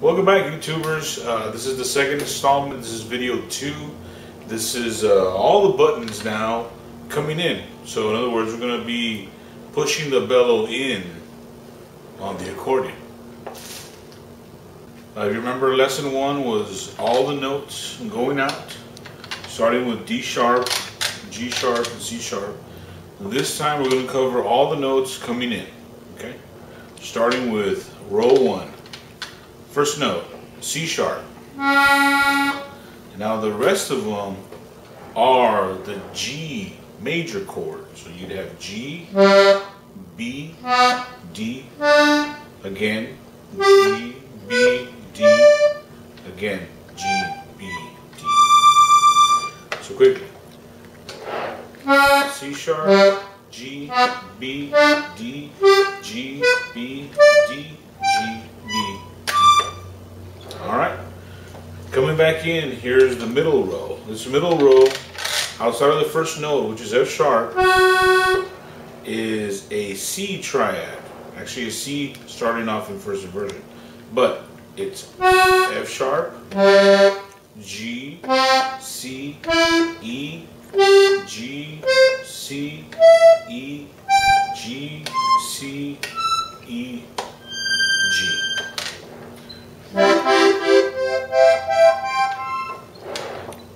Welcome back, YouTubers. Uh, this is the second installment. This is video two. This is uh, all the buttons now coming in. So in other words, we're going to be pushing the bellow in on the accordion. Uh, if you remember, lesson one was all the notes going out, starting with D sharp, G sharp, and C sharp. And this time we're going to cover all the notes coming in. Okay, starting with row one. First note, C sharp. Now the rest of them are the G major chord. So you'd have G, B, D, again, G, B, D, again, G, B, D. So quickly. C sharp, G, B, D, G, B, D, Coming back in, here's the middle row. This middle row, outside of the first note, which is F sharp, is a C triad. Actually a C starting off in first inversion. But it's F sharp, G, C, E, G, C, E, G, C, E, G.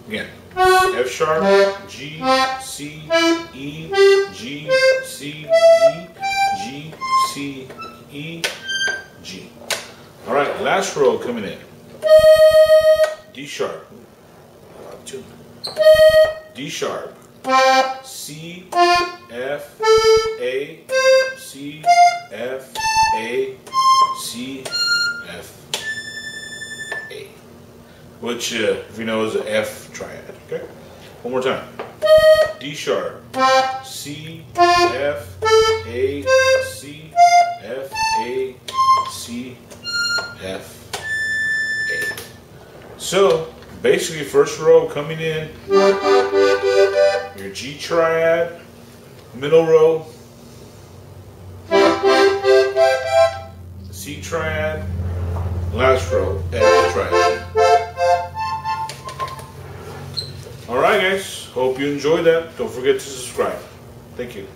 Again. F sharp, G, C, E, G, C, E, G, C, E, G. All right, last row coming in. D sharp. Uh, two. D sharp. C, F, A, C, F, Which, uh, if you know, is an F triad. Okay? One more time. D sharp. C, F, A, C, F, A, C, F, A. So, basically, first row coming in, your G triad, middle row, C triad, last row, F triad. Alright guys, hope you enjoyed that. Don't forget to subscribe. Thank you.